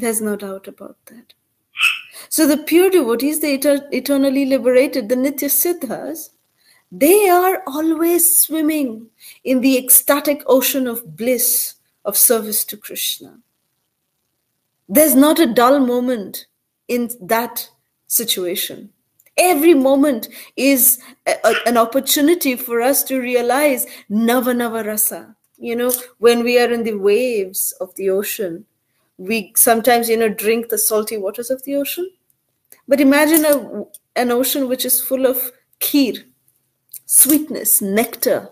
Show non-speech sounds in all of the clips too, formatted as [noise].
There's no doubt about that. So the pure devotees, the eternally liberated, the Nitya Siddhas, they are always swimming in the ecstatic ocean of bliss of service to Krishna. There's not a dull moment in that situation. Every moment is a, a, an opportunity for us to realize Nava Nava Rasa. You know, when we are in the waves of the ocean, we sometimes, you know, drink the salty waters of the ocean. But imagine a, an ocean which is full of kheer, sweetness, nectar,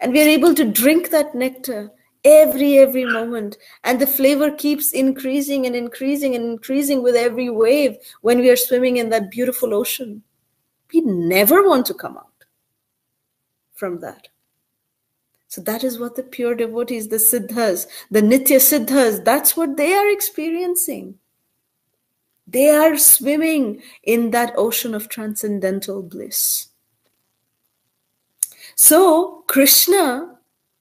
and we are able to drink that nectar every every moment. And the flavor keeps increasing and increasing and increasing with every wave when we are swimming in that beautiful ocean. We never want to come out from that so that is what the pure devotees the siddhas the nitya siddhas that's what they are experiencing they are swimming in that ocean of transcendental bliss so krishna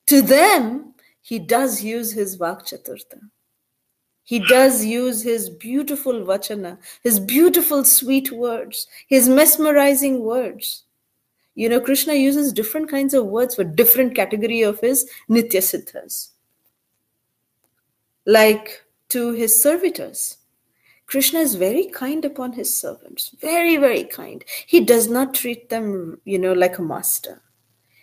to them he does use his Vakchaturta. He does use his beautiful vachana, his beautiful sweet words, his mesmerizing words. You know, Krishna uses different kinds of words for different category of his Nitya Siddhas. Like to his servitors. Krishna is very kind upon his servants, very, very kind. He does not treat them, you know, like a master.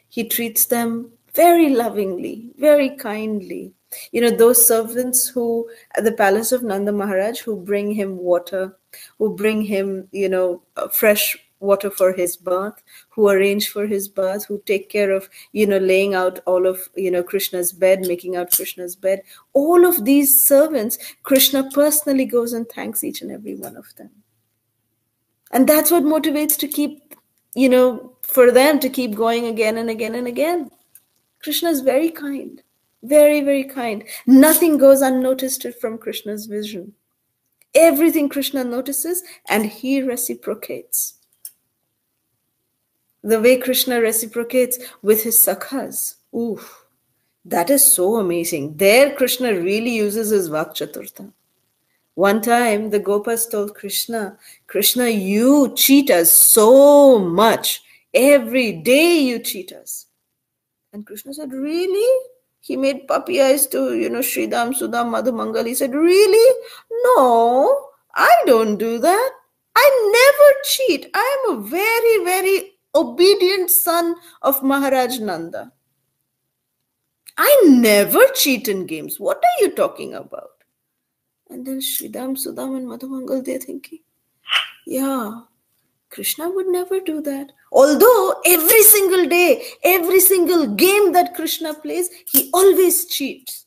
He treats them very lovingly, very kindly. You know, those servants who at the palace of Nanda Maharaj who bring him water, who bring him, you know, uh, fresh water for his bath, who arrange for his bath, who take care of, you know, laying out all of, you know, Krishna's bed, making out Krishna's bed. All of these servants, Krishna personally goes and thanks each and every one of them. And that's what motivates to keep, you know, for them to keep going again and again and again. Krishna is very kind, very, very kind. Nothing goes unnoticed from Krishna's vision. Everything Krishna notices and he reciprocates. The way Krishna reciprocates with his sakhas. Oof, that is so amazing. There, Krishna really uses his Vakchaturta. One time, the Gopas told Krishna, Krishna, you cheat us so much. Every day you cheat us. And Krishna said, Really? He made puppy eyes to, you know, Sridham, Sudam, Madhu Mangal. He said, Really? No, I don't do that. I never cheat. I am a very, very obedient son of Maharaj Nanda. I never cheat in games. What are you talking about? And then Sridham, Sudam, and Madhumangal, they're thinking, yeah, Krishna would never do that. Although every single day, every single game that Krishna plays, he always cheats.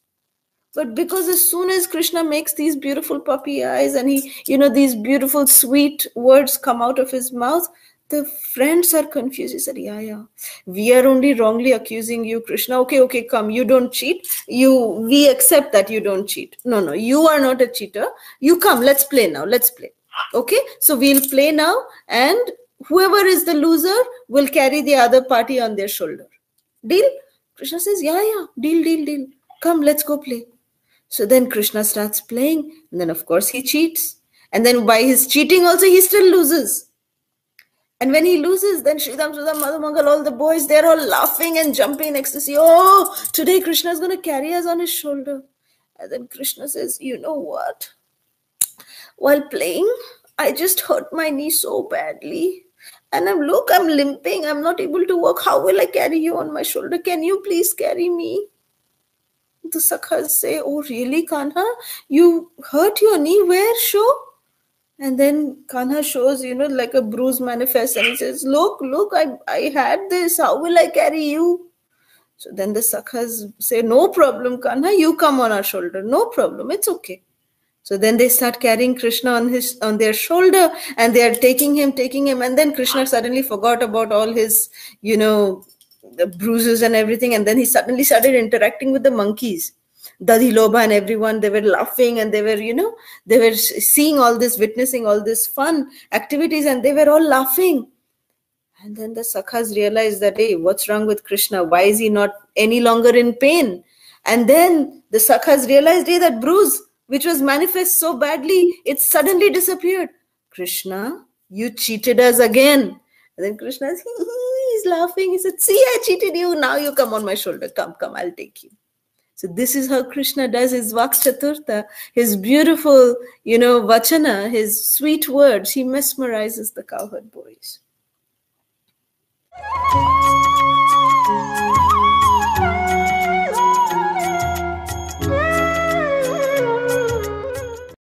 But because as soon as Krishna makes these beautiful puppy eyes and he, you know, these beautiful sweet words come out of his mouth, the friends are confused. He said, Yeah, yeah. We are only wrongly accusing you, Krishna. Okay, okay, come. You don't cheat. You we accept that you don't cheat. No, no, you are not a cheater. You come, let's play now. Let's play. Okay, so we'll play now, and whoever is the loser will carry the other party on their shoulder. Deal? Krishna says, Yeah, yeah, deal, deal, deal. Come, let's go play. So then Krishna starts playing, and then of course he cheats. And then by his cheating, also he still loses. And when he loses, then Sridham, Sudam, Madhumangal, all the boys, they're all laughing and jumping in ecstasy. Oh, today Krishna is going to carry us on his shoulder. And then Krishna says, You know what? While playing, I just hurt my knee so badly. And I'm look, I'm limping. I'm not able to walk. How will I carry you on my shoulder? Can you please carry me? The sakhas say, Oh, really, Kanha? You hurt your knee? Where? Show. And then Kanha shows, you know, like a bruise manifest, and he says, Look, look, I, I had this. How will I carry you? So then the sakhas say, No problem, Kanha. You come on our shoulder. No problem. It's okay. So then they start carrying Krishna on his on their shoulder and they are taking him, taking him, and then Krishna suddenly forgot about all his, you know, the bruises and everything, and then he suddenly started interacting with the monkeys. Dadhiloba and everyone, they were laughing and they were, you know, they were seeing all this, witnessing all this fun activities, and they were all laughing. And then the Sakhas realized that, hey, what's wrong with Krishna? Why is he not any longer in pain? And then the Sakhas realized, hey, that bruise, which was manifest so badly, it suddenly disappeared. Krishna, you cheated us again. And then Krishna [laughs] he's laughing. He said, See, I cheated you. Now you come on my shoulder. Come, come, I'll take you. So this is how Krishna does his Vakschaturtha, his beautiful, you know, vachana, his sweet words. He mesmerizes the cowherd boys.